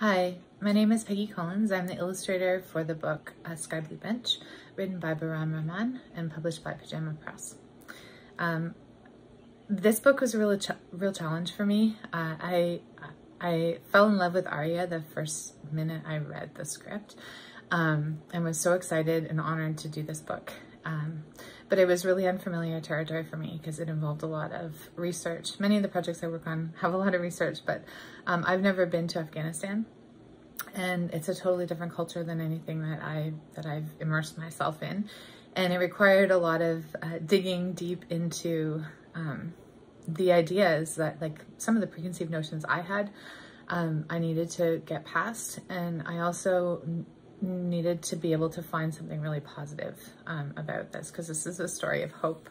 Hi, my name is Peggy Collins. I'm the illustrator for the book Sky Blue Bench, written by Bahram Rahman and published by Pajama Press. Um, this book was a real, ch real challenge for me. Uh, I, I fell in love with Aria the first minute I read the script um, and was so excited and honored to do this book. Um, but it was really unfamiliar territory for me because it involved a lot of research. Many of the projects I work on have a lot of research, but um, I've never been to Afghanistan and it's a totally different culture than anything that I that I've immersed myself in. And it required a lot of uh, digging deep into um, the ideas that like some of the preconceived notions I had, um, I needed to get past. And I also needed to be able to find something really positive um, about this because this is a story of hope.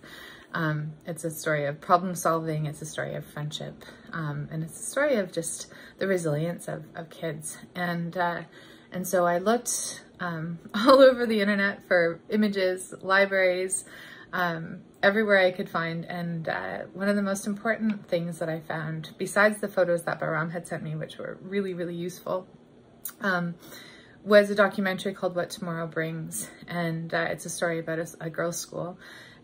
Um, it's a story of problem solving, it's a story of friendship, um, and it's a story of just the resilience of, of kids. And, uh, and so I looked um, all over the internet for images, libraries, um, everywhere I could find. And uh, one of the most important things that I found, besides the photos that Bahram had sent me, which were really, really useful, um, was a documentary called What Tomorrow Brings. And uh, it's a story about a, a girls' school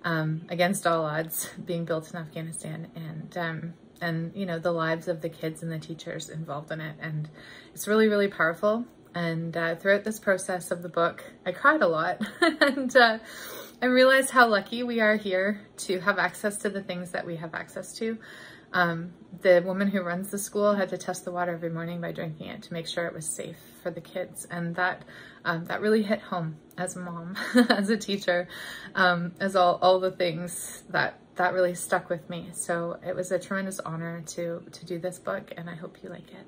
um, against all odds being built in Afghanistan and, um, and, you know, the lives of the kids and the teachers involved in it. And it's really, really powerful. And uh, throughout this process of the book, I cried a lot and uh, I realized how lucky we are here to have access to the things that we have access to. Um, the woman who runs the school had to test the water every morning by drinking it to make sure it was safe for the kids. And that um, that really hit home as a mom, as a teacher, um, as all, all the things that that really stuck with me. So it was a tremendous honor to, to do this book and I hope you like it.